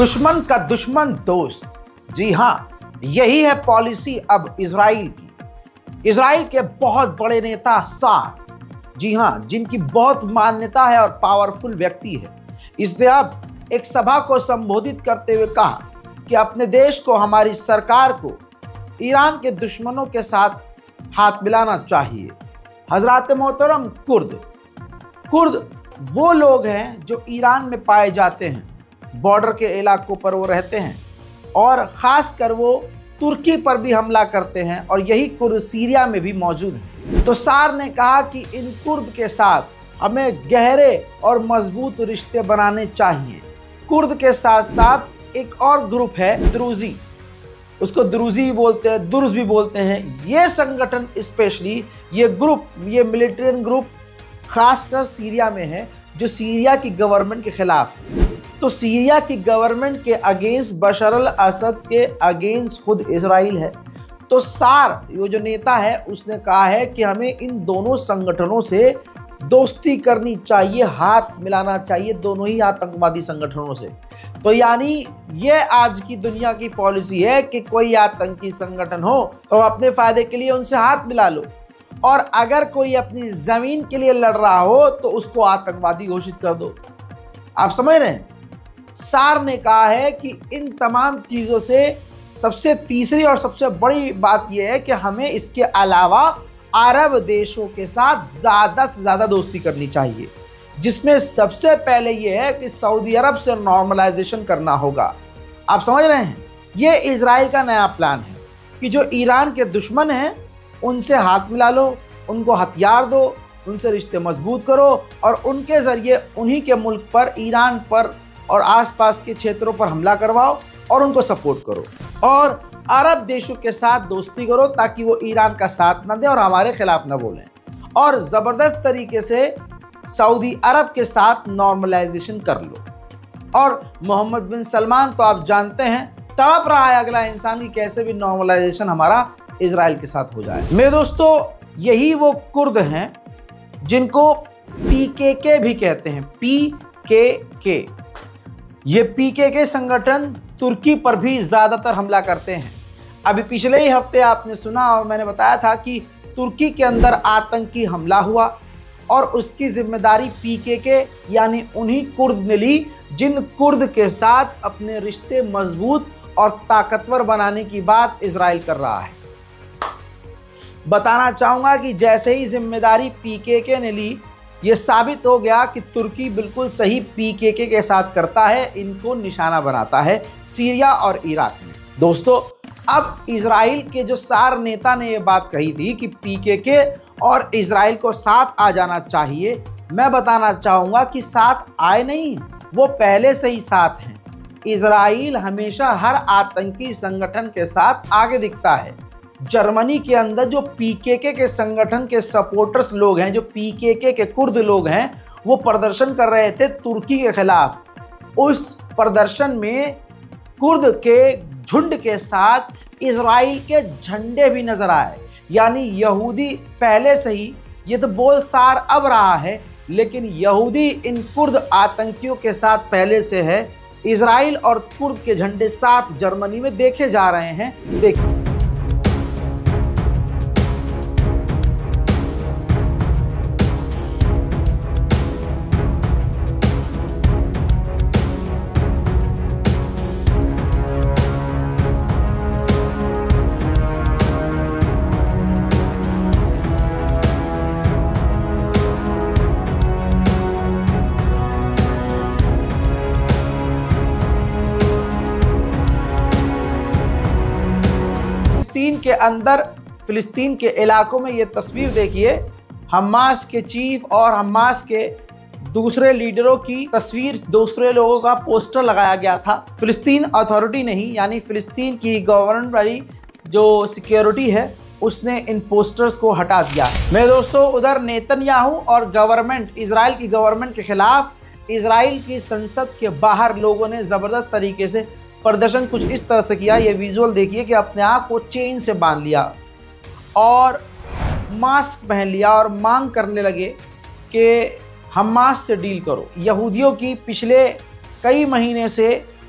दुश्मन का दुश्मन दोस्त। जी हाँ यही है पॉलिसी अब इसराइल की। इसराइल के बहुत बड़े नेता सार। जी हाँ जिनकी बहुत मान्यता है और पावरफुल व्यक्ति है। इसने अब एक सभा को संबोधित करते हुए कहा कि अपने देश को, हमारी सरकार को ईरान के दुश्मनों के साथ हाथ मिलाना चाहिए। हज़रत मोहतरम कुर्द। कुर्द वो लोग हैं जो ईरान में पाए जाते हैं। बॉर्डर के इलाकों पर वो रहते हैं। और ख़ास कर वो तुर्की पर भी हमला करते हैं और यही कुर्द सीरिया में भी मौजूद हैं। तो सार ने कहा कि इन कुर्द के साथ हमें गहरे और मज़बूत रिश्ते बनाने चाहिए। कुर्द के साथ साथ एक और ग्रुप है द्रूजी। उसको द्रूजी भी बोलते हैं दुर्ज भी बोलते हैं। ये संगठन स्पेशली ये ग्रुप, ये मिलिट्रियन ग्रुप खासकर सीरिया में है, जो सीरिया की गवर्नमेंट के खिलाफ है। तो सीरिया की गवर्नमेंट के अगेंस्ट बशर अल असद के अगेंस्ट खुद इसराइल है। तो सार, ये जो नेता है, उसने कहा है कि हमें इन दोनों संगठनों से दोस्ती करनी चाहिए, हाथ मिलाना चाहिए दोनों ही आतंकवादी संगठनों से। तो यानी ये आज की दुनिया की पॉलिसी है कि कोई आतंकी संगठन हो तो अपने फ़ायदे के लिए उनसे हाथ मिला लो। और अगर कोई अपनी ज़मीन के लिए लड़ रहा हो तो उसको आतंकवादी घोषित कर दो। आप समझ रहे हैं? सार ने कहा है कि इन तमाम चीज़ों से सबसे तीसरी और सबसे बड़ी बात यह है कि हमें इसके अलावा अरब देशों के साथ ज़्यादा से ज़्यादा दोस्ती करनी चाहिए, जिसमें सबसे पहले यह है कि सऊदी अरब से नॉर्मलाइजेशन करना होगा। आप समझ रहे हैं? ये इसराइल का नया प्लान है कि जो ईरान के दुश्मन हैं, उनसे हाथ मिला लो, उनको हथियार दो, उनसे रिश्ते मज़बूत करो और उनके ज़रिए उन्हीं के मुल्क पर, ईरान पर और आसपास के क्षेत्रों पर हमला करवाओ और उनको सपोर्ट करो। और अरब देशों के साथ दोस्ती करो ताकि वो ईरान का साथ ना दें और हमारे खिलाफ ना बोलें। और ज़बरदस्त तरीके से सऊदी अरब के साथ नॉर्मलाइजेशन कर लो। और मोहम्मद बिन सलमान तो आप जानते हैं, तड़प रहा है अगला इंसान की कैसे भी नॉर्मलाइजेशन हमारा इसराइल के साथ हो जाए। मेरे दोस्तों, यही वो कुर्द हैं जिनको पी के के भी कहते हैं। पी के के ये पी के के संगठन तुर्की पर भी ज़्यादातर हमला करते हैं। अभी पिछले ही हफ़्ते आपने सुना और मैंने बताया था कि तुर्की के अंदर आतंकी हमला हुआ और उसकी ज़िम्मेदारी पी के के यानी उन्हीं कुर्द ने ली, जिन कुर्द के साथ अपने रिश्ते मज़बूत और ताकतवर बनाने की बात इसराइल कर रहा है। बताना चाहूँगा कि जैसे ही ज़िम्मेदारी पीकेके ने ली ये साबित हो गया कि तुर्की बिल्कुल सही पीकेके के साथ करता है, इनको निशाना बनाता है सीरिया और इराक में। दोस्तों, अब इसराइल के जो सार नेता ने ये बात कही थी कि पीकेके और इसराइल को साथ आ जाना चाहिए, मैं बताना चाहूँगा कि साथ आए नहीं, वो पहले से ही साथ हैं। इसराइल हमेशा हर आतंकी संगठन के साथ आगे दिखता है। जर्मनी के अंदर जो पीकेके के संगठन के सपोर्टर्स लोग हैं, जो पीकेके के कुर्द लोग हैं, वो प्रदर्शन कर रहे थे तुर्की के खिलाफ। उस प्रदर्शन में कुर्द के झुंड के साथ इसराइल के झंडे भी नज़र आए। यानी यहूदी पहले से ही, ये तो बोल सार अब रहा है, लेकिन यहूदी इन कुर्द आतंकियों के साथ पहले से है। इसराइल और कुर्द के झंडे साथ जर्मनी में देखे जा रहे हैं। देखिए। के अंदर फिलिस्तीन के इलाकों में ये तस्वीर देखिए, हमास के चीफ और हमास के दूसरे लीडरों की तस्वीर दूसरे लोगों का पोस्टर लगाया गया था। फिलिस्तीन अथॉरिटी नहीं, यानी फिलिस्तीन की गवर्नमेंट वाली जो सिक्योरिटी है, उसने इन पोस्टर्स को हटा दिया। मेरे दोस्तों, उधर नेतन्याहू और गवर्नमेंट इसराइल की गवर्नमेंट के खिलाफ इसराइल की संसद के बाहर लोगों ने ज़बरदस्त तरीके से प्रदर्शन कुछ इस तरह से किया, ये विजुअल देखिए कि अपने आप को चेन से बाँध लिया और मास्क पहन लिया और मांग करने लगे कि हमास से डील करो। यहूदियों की पिछले कई महीने से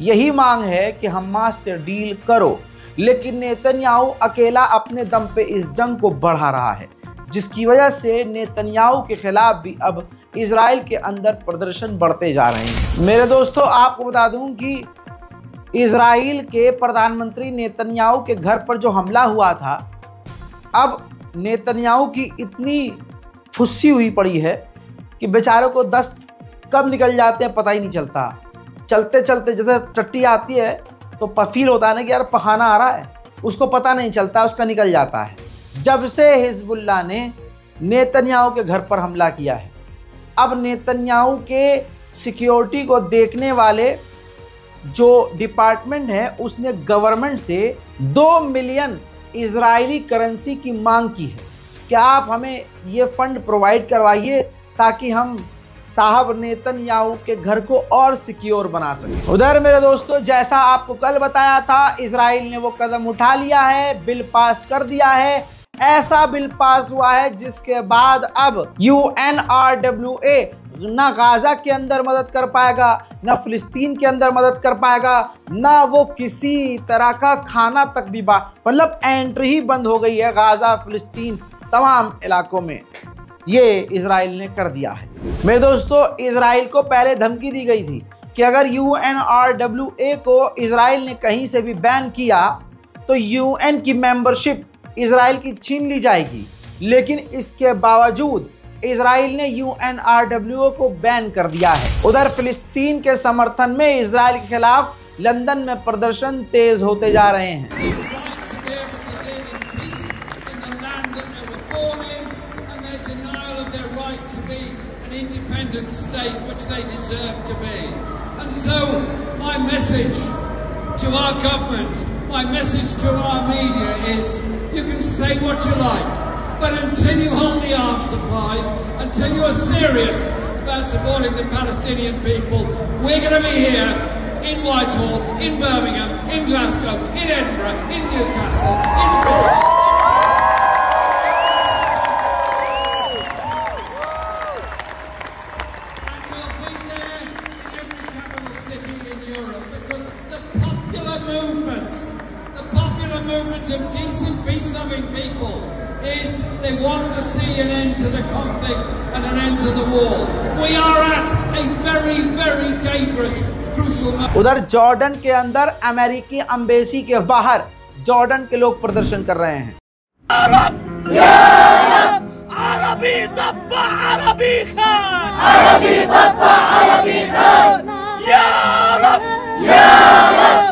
यही मांग है कि हमास से डील करो। लेकिन नेतन्याहू अकेला अपने दम पे इस जंग को बढ़ा रहा है, जिसकी वजह से नेतन्याहू के खिलाफ भी अब इसराइल के अंदर प्रदर्शन बढ़ते जा रहे हैं। मेरे दोस्तों, आपको बता दूँ कि इसराइल के प्रधानमंत्री नेतन्याहू के घर पर जो हमला हुआ था, अब नेतन्याहू की इतनी फुस्सी हुई पड़ी है कि बेचारों को दस्त कब निकल जाते हैं पता ही नहीं चलता। चलते चलते जैसे टट्टी आती है तो फील होता है ना कि यार पखाना आ रहा है। उसको पता नहीं चलता, उसका निकल जाता है। जब से हिजबुल्ला ने नेतन्याहू के घर पर हमला किया है, अब नेतन्याहू के सिक्योरिटी को देखने वाले जो डिपार्टमेंट है, उसने गवर्नमेंट से दो मिलियन इजरायली करेंसी की मांग की है। क्या आप हमें ये फंड प्रोवाइड करवाइए ताकि हम साहब नेतन याहू के घर को और सिक्योर बना सके? उधर मेरे दोस्तों, जैसा आपको कल बताया था इसराइल ने वो कदम उठा लिया है, बिल पास कर दिया है। ऐसा बिल पास हुआ है, जिसके बाद अब U N R W A न गाजा के अंदर मदद कर पाएगा। न फिलिस्तीन के अंदर मदद कर पाएगा, न वो किसी तरह का खाना तक भी बा मतलब एंट्री ही बंद हो गई है गाजा, फिलिस्तीन तमाम इलाकों में। ये इसराइल ने कर दिया है। मेरे दोस्तों इसराइल को पहले धमकी दी गई थी कि अगर U N R W A को इसराइल ने कहीं से भी बैन किया तो यू एन की मेंबरशिप इसराइल की छीन ली जाएगी। लेकिन इसके बावजूद इसराइल ने यू को बैन कर दिया है उधर फिलिस्तीन के समर्थन में इसराइल के खिलाफ लंदन में प्रदर्शन तेज होते जा रहे हैं to our government, my message to our media is you can say what you like, But until you hold the arms supplies, until you are serious about supporting the Palestinian people, we're going to be here in Whitehall, in Birmingham, in Glasgow, in Edinburgh, in Newcastle, in Bristol. Movement, the capital city in Europe because the popular movement, the popular movement of decent, peace-loving people is they want to see an end to the conflict and an end to the war. We are at a very, very dangerous, उधर Jordan के अंदर अमेरिकी embassy के बाहर Jordan के लोग प्रदर्शन कर रहे हैं आरब अरबी अरबी अरबी अरबी खान या रब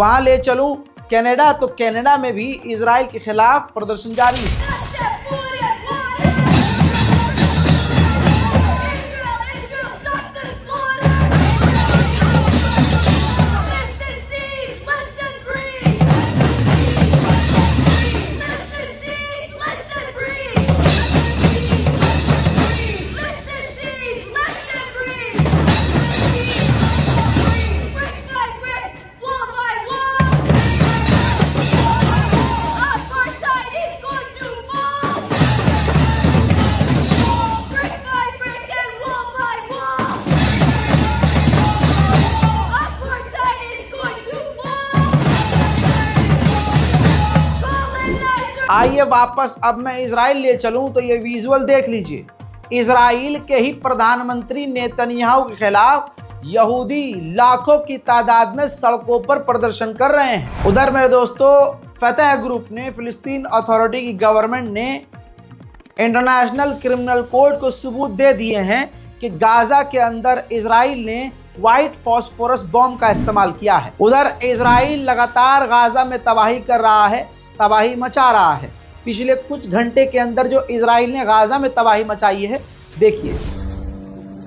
वहां ले चलूं कनाडा तो कनाडा में भी इसराइल के खिलाफ प्रदर्शन जारी। आइए वापस, अब मैं इसराइल ले चलूँ तो ये विजुअल देख लीजिए। इसराइल के ही प्रधानमंत्री नेतन्याहू के खिलाफ यहूदी लाखों की तादाद में सड़कों पर प्रदर्शन कर रहे हैं। उधर मेरे दोस्तों, फतेह ग्रुप ने फिलिस्तीन अथॉरिटी की गवर्नमेंट ने इंटरनेशनल क्रिमिनल कोर्ट को सबूत दे दिए हैं कि गाजा के अंदर इसराइल ने व्हाइट फॉस्फोरस बॉम्ब का इस्तेमाल किया है। उधर इसराइल लगातार गाजा में तबाही कर रहा है तबाही मचा रहा है पिछले कुछ घंटे के अंदर जो इसराइल ने गाजा में तबाही मचाई है देखिए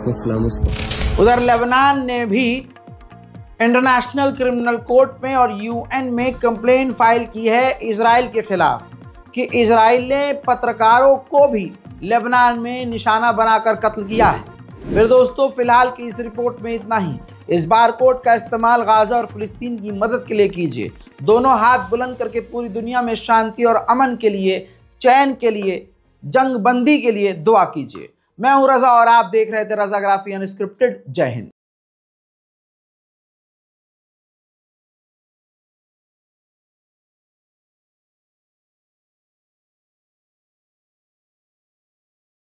उधर लेबनान ने भी इंटरनेशनल क्रिमिनल कोर्ट में और यूएन में कंप्लेन फ़ाइल की है इसराइल के ख़िलाफ़ कि इसराइल ने पत्रकारों को भी लेबनान में निशाना बनाकर कत्ल किया है। फिर दोस्तों, फ़िलहाल की इस रिपोर्ट में इतना ही। इस बार कोड का इस्तेमाल गाज़ा और फ़लस्तीन की मदद के लिए कीजिए। दोनों हाथ बुलंद करके पूरी दुनिया में शांति और अमन के लिए, चैन के लिए जंग बंदी के लिए दुआ कीजिए। मैं हूँ रजा और आप देख रहे थे रजा ग्राफी अनस्क्रिप्टेड जय हिंद।